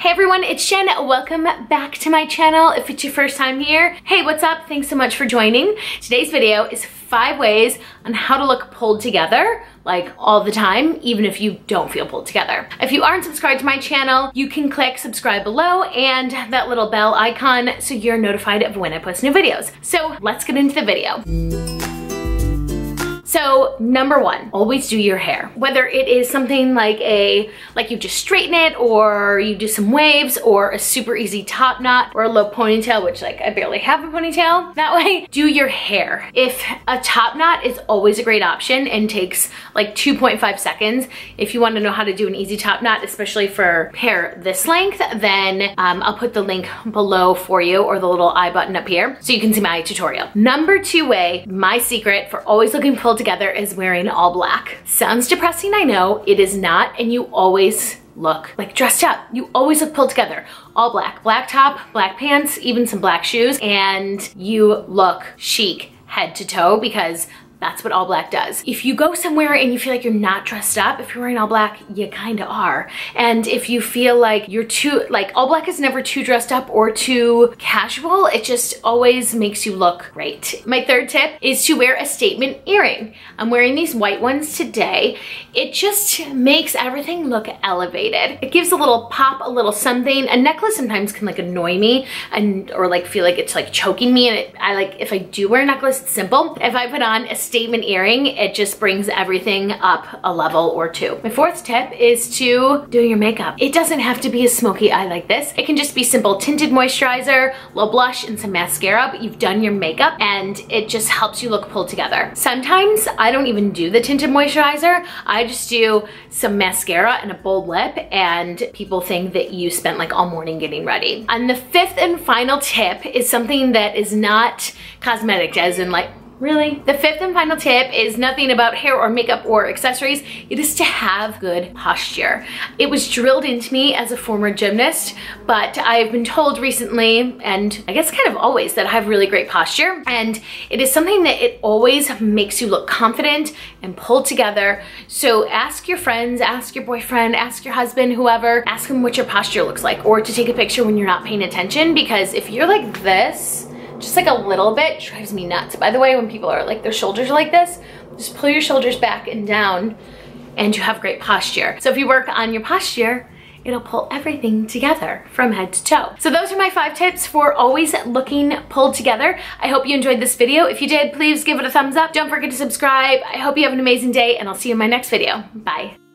Hey everyone, it's Jen. Welcome back to my channel. If it's your first time here, hey, what's up? Thanks so much for joining. Today's video is five ways on how to look pulled together like all the time, even if you don't feel pulled together. If you aren't subscribed to my channel, you can click subscribe below and that little bell icon so you're notified of when I post new videos. So let's get into the video. Number one, always do your hair. Whether it is something like a, like you just straighten it or you do some waves or a super easy top knot or a low ponytail, which like I barely have a ponytail that way, do your hair. If a top knot is always a great option and takes like 2.5 seconds, if you want to know how to do an easy top knot, especially for hair this length, then um, I'll put the link below for you or the little I button up here so you can see my tutorial. Number two way, my secret for always looking pulled together is wearing all black. Sounds depressing, I know. It is not, and you always look like dressed up. You always look pulled together. All black. Black top, black pants, even some black shoes, and you look chic head to toe because that's what all black does. If you go somewhere and you feel like you're not dressed up, if you're wearing all black, you kinda are. And if you feel like you're too, like all black is never too dressed up or too casual, it just always makes you look great. My third tip is to wear a statement earring. I'm wearing these white ones today. It just makes everything look elevated. It gives a little pop, a little something. A necklace sometimes can like annoy me and or like feel like it's like choking me and it, I like, if I do wear a necklace, it's simple. If I put on a statement earring, it just brings everything up a level or two. My fourth tip is to do your makeup. It doesn't have to be a smoky eye like this. It can just be simple tinted moisturizer, low blush, and some mascara, but you've done your makeup and it just helps you look pulled together. Sometimes I don't even do the tinted moisturizer. I just do some mascara and a bold lip and people think that you spent like all morning getting ready. And the fifth and final tip is something that is not cosmetic as in like Really? The fifth and final tip is nothing about hair or makeup or accessories. It is to have good posture. It was drilled into me as a former gymnast, but I've been told recently, and I guess kind of always, that I have really great posture. And it is something that it always makes you look confident and pulled together. So ask your friends, ask your boyfriend, ask your husband, whoever, ask them what your posture looks like, or to take a picture when you're not paying attention, because if you're like this, just like a little bit drives me nuts. By the way, when people are like, their shoulders are like this, just pull your shoulders back and down and you have great posture. So if you work on your posture, it'll pull everything together from head to toe. So those are my five tips for always looking pulled together. I hope you enjoyed this video. If you did, please give it a thumbs up. Don't forget to subscribe. I hope you have an amazing day and I'll see you in my next video. Bye.